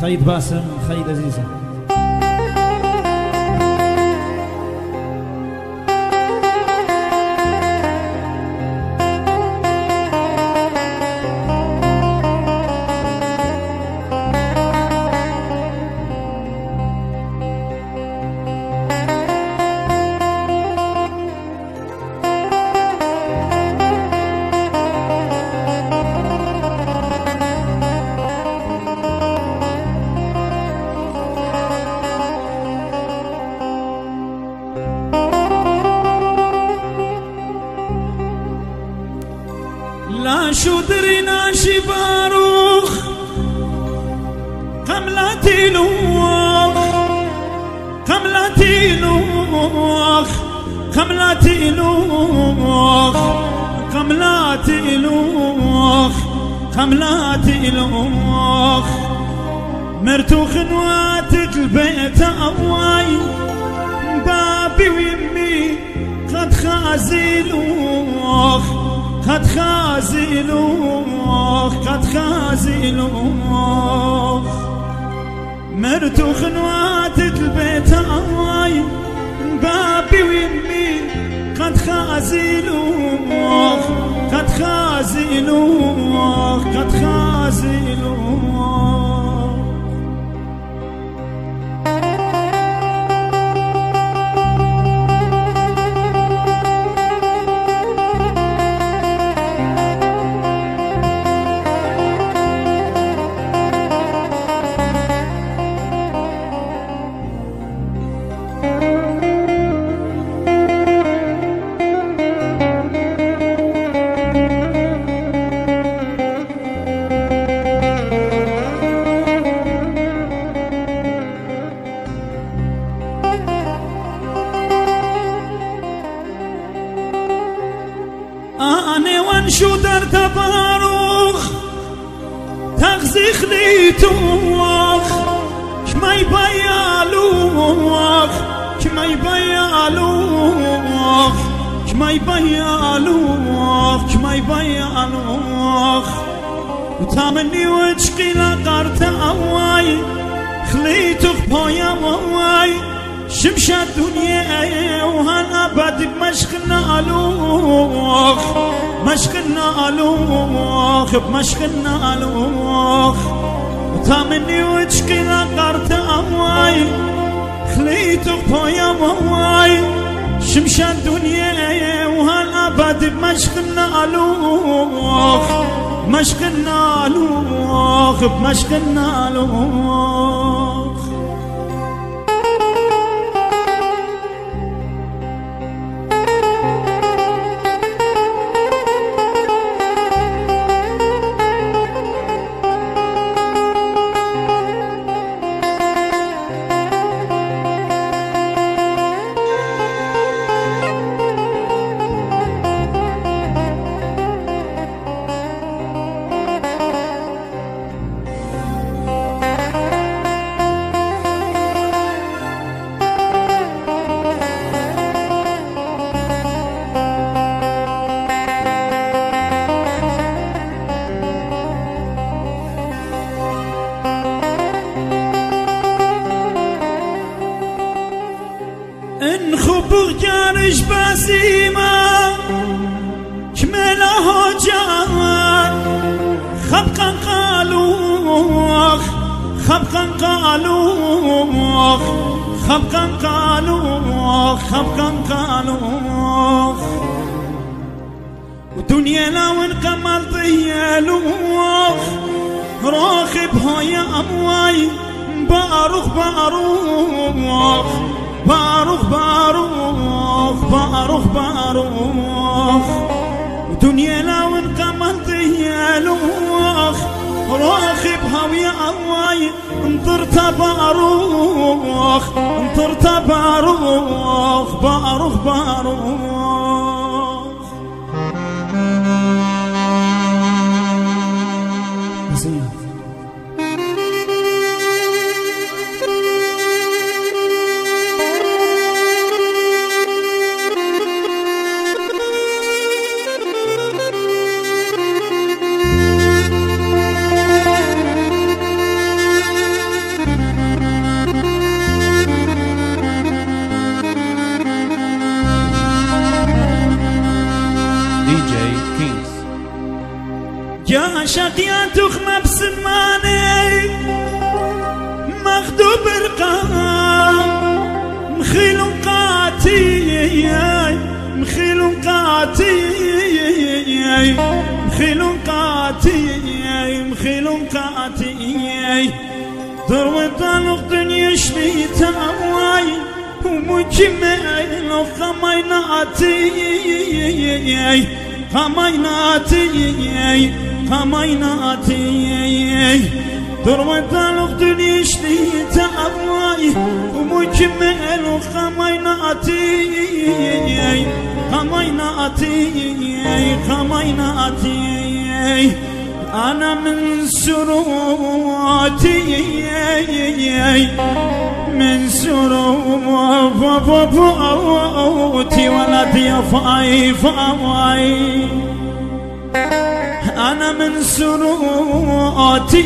خيد باسم خيد عزيزه خازلوخ قد خازلوخ قد خازلوخ مرتو خنواتك البيت أواي بابي ويمي قد خازلوخ قد خازلوخ قد خازلوخ كما يبيالوخ كما يبيالوخ وتامني وجقي لقرت أواي خليتوخ بايا واي شمشة الدنيا وهلا بعد مشقنا ألوخ مشقنا ألوخ بمشقنا ألوخ وتامني وجهي لقرت أواي خليتو بايا مواي شمشة الدنيا وهلا بعد مشقنا ألوخ مشقنا ألوخ بمشقنا ألوخ خبقا قالوخ ودنيا لو انقمل طيالوخ راخب هاي امواي باروخ باروخ. باروخ باروخ. باروخ باروخ. ودنيا لو انقمل طيالوخ راخب هاوي امواي انطرت باروخ انطرت باروخ باروخ. باروخ زين خميناتي خميناتي أنا من سروتي من سروتي ولدي فاي فاي أنا من سروتي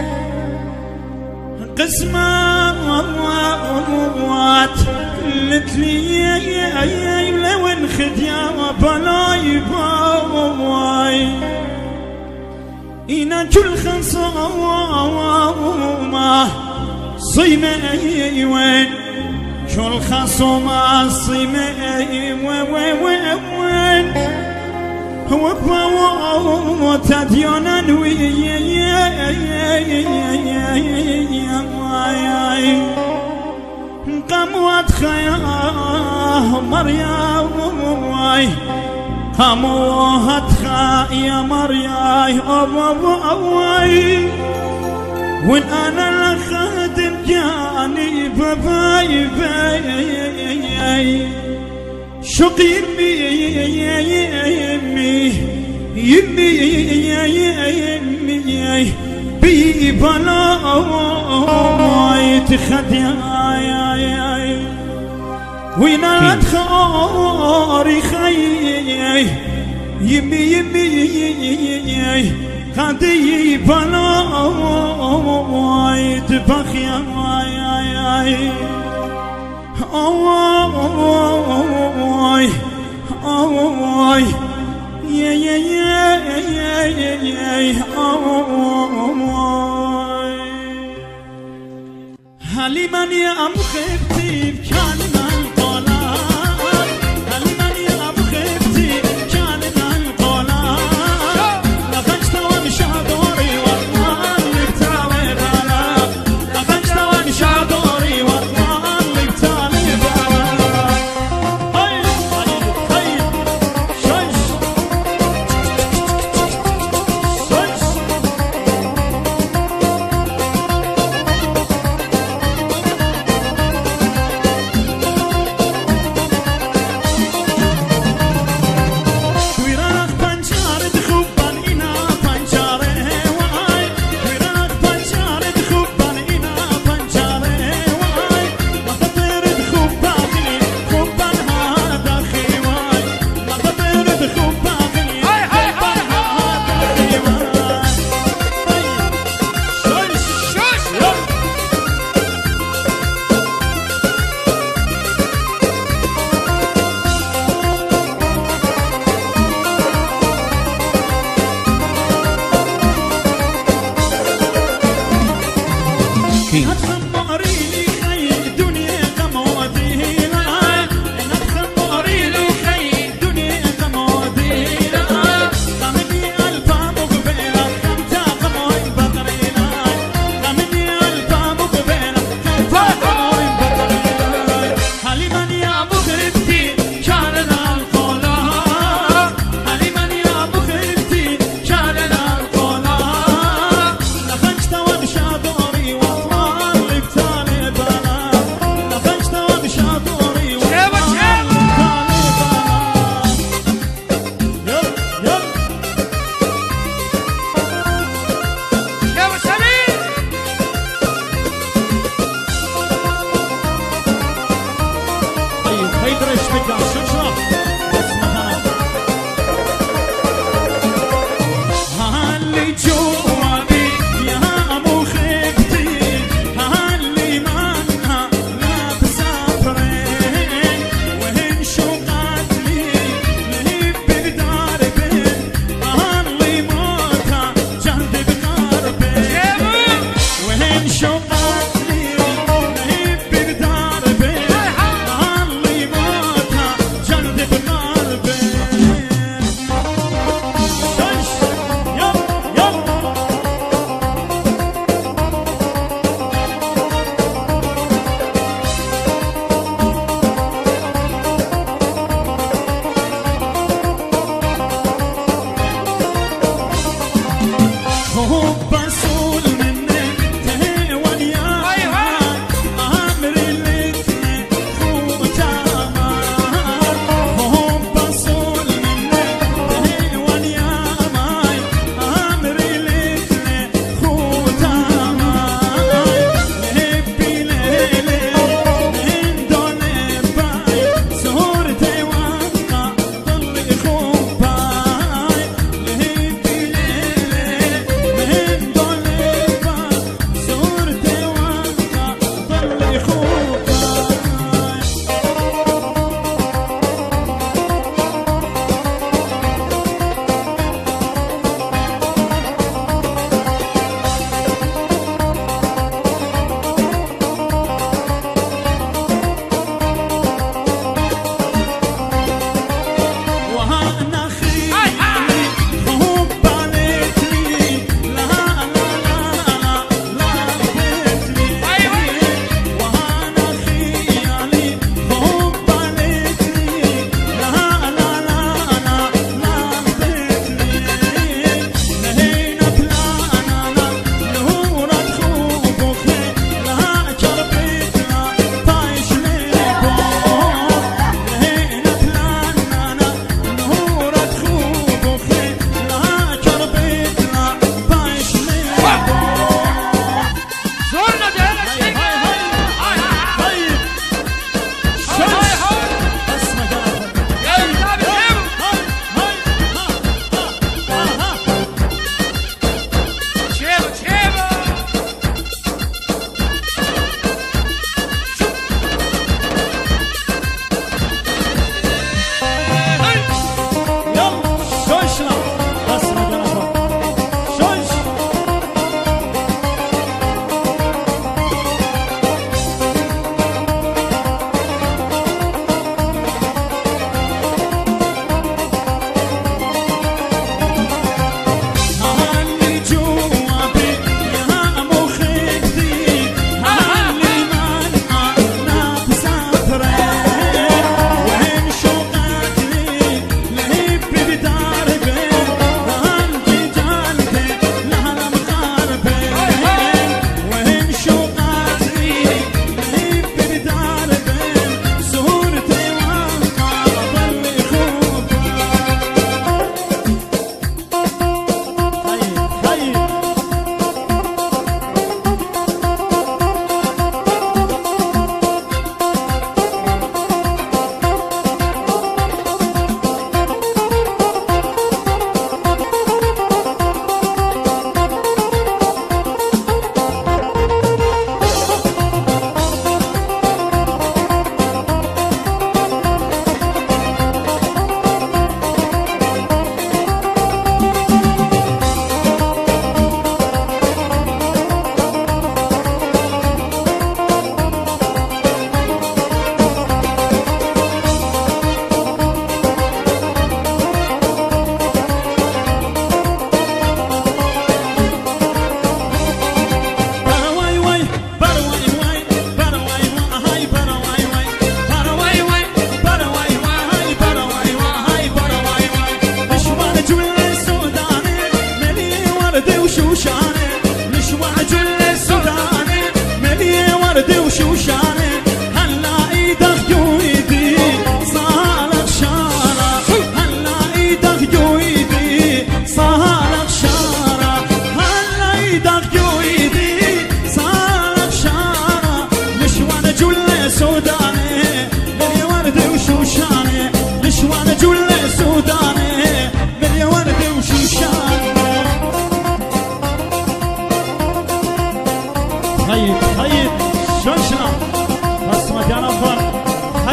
قسمة موات لتلي لو انخديا وبلاي باي إنا كل خصومة صيمة وين شو الخصوم الصيمي وين هو هو خيا مريم قموات خيا مريم. وين أنا الخادم جاني بباي باي شوق يمي يمي يمي يمي بي بلا تخدي وين ادخاري خي. يمي يمي خدي بلا وايد بخيا واي اي اي اوي اوي يا يا يا يا يا يا اوي هلي من يا ام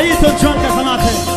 गीत और जॉन का समाज है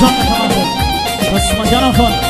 Ayton sana tamam. Basma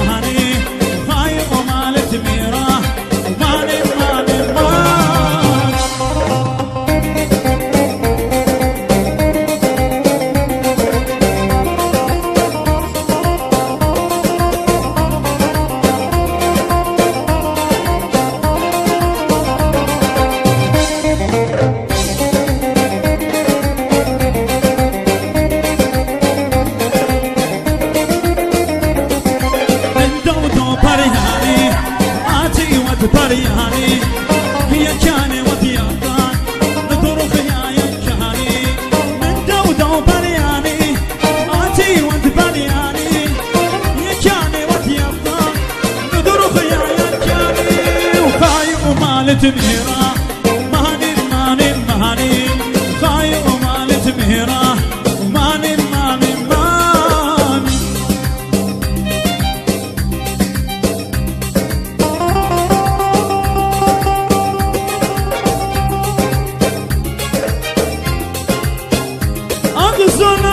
Uzun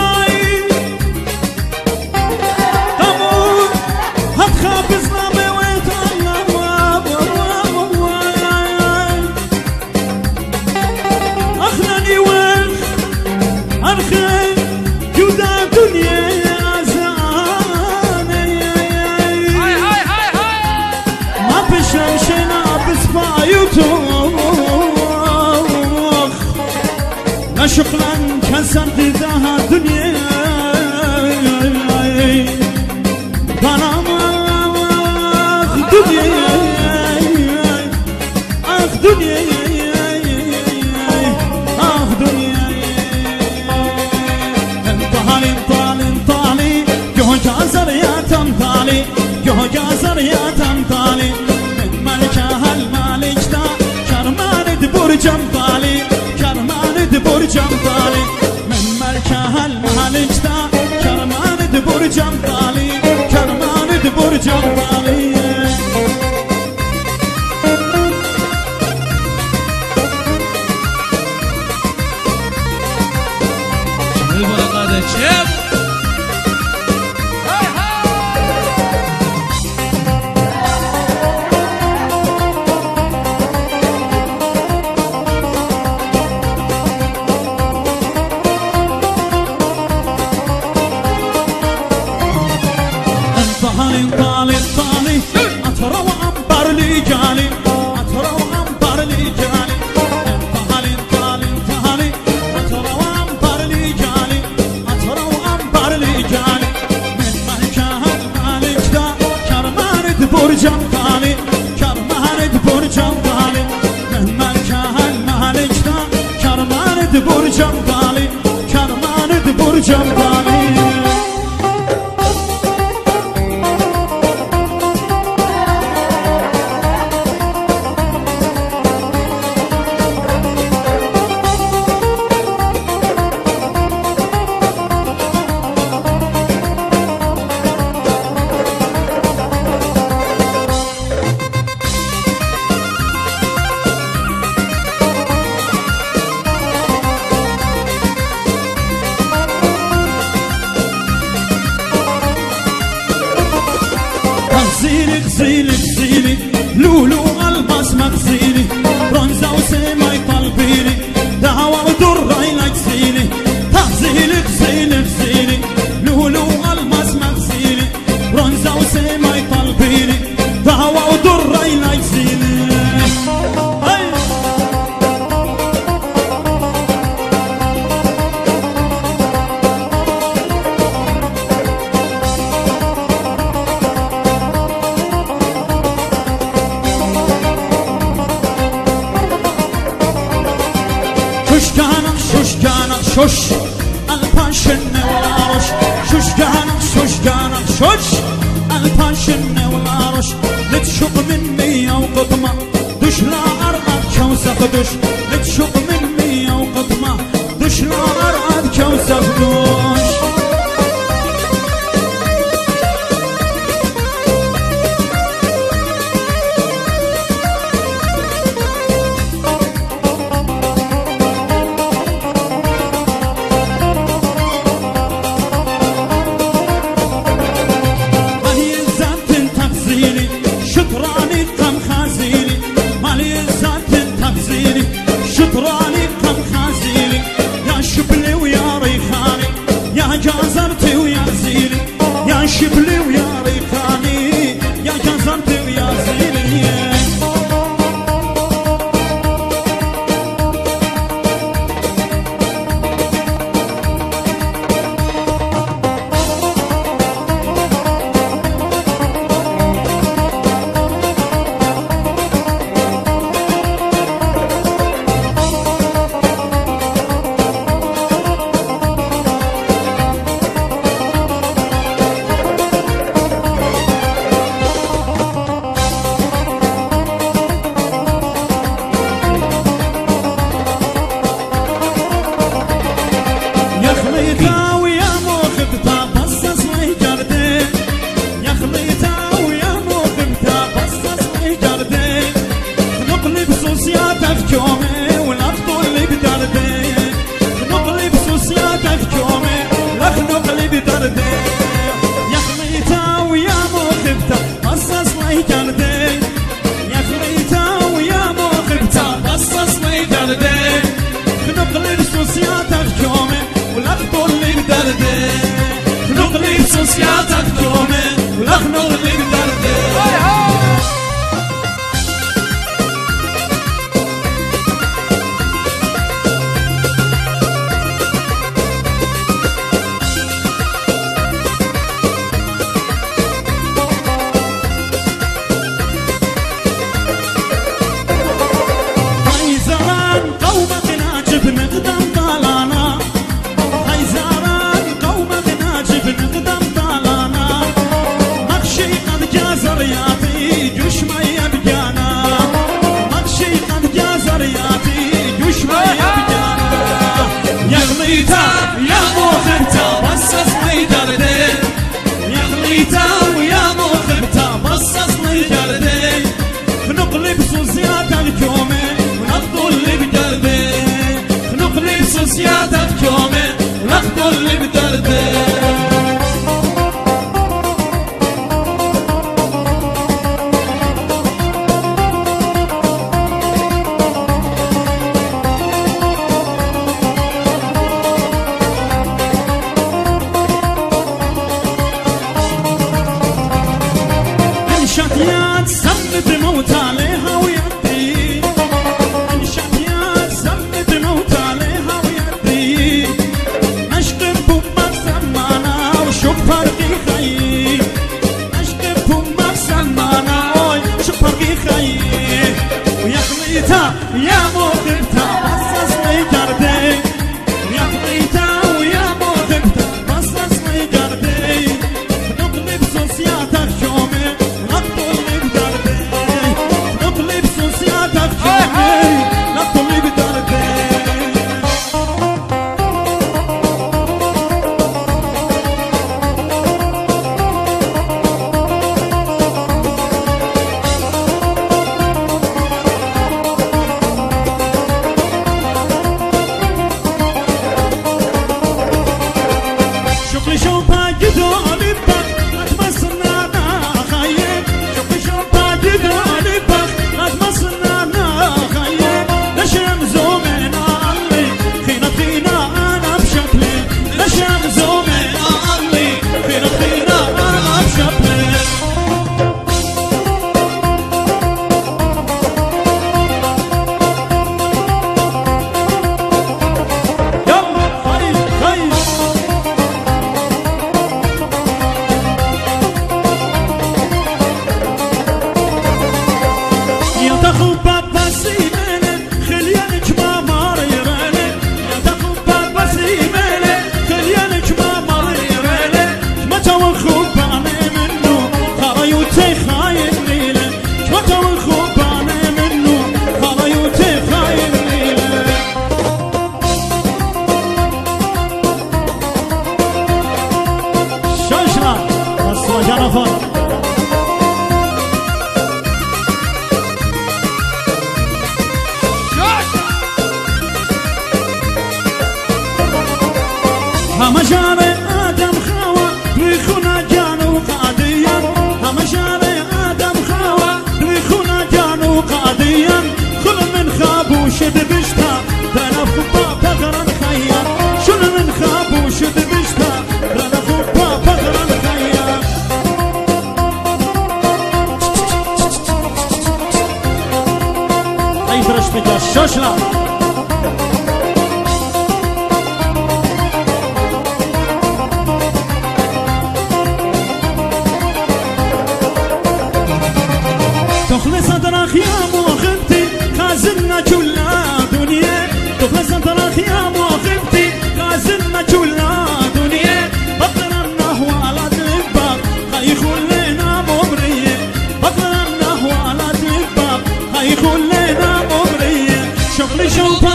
show.